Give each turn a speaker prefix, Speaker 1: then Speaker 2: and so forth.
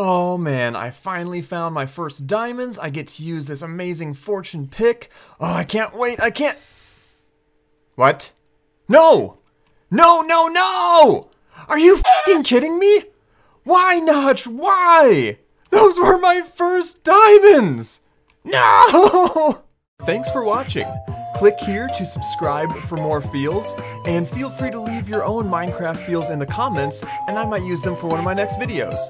Speaker 1: Oh man, I finally found my first diamonds. I get to use this amazing fortune pick. Oh, I can't wait. I can't. What? No! No, no, no! Are you fucking kidding me? Why, Notch? Why? Those were my first diamonds! No! Thanks for watching. Click here to subscribe for more feels, and feel free to leave your own Minecraft feels in the comments, and I might use them for one of my next videos.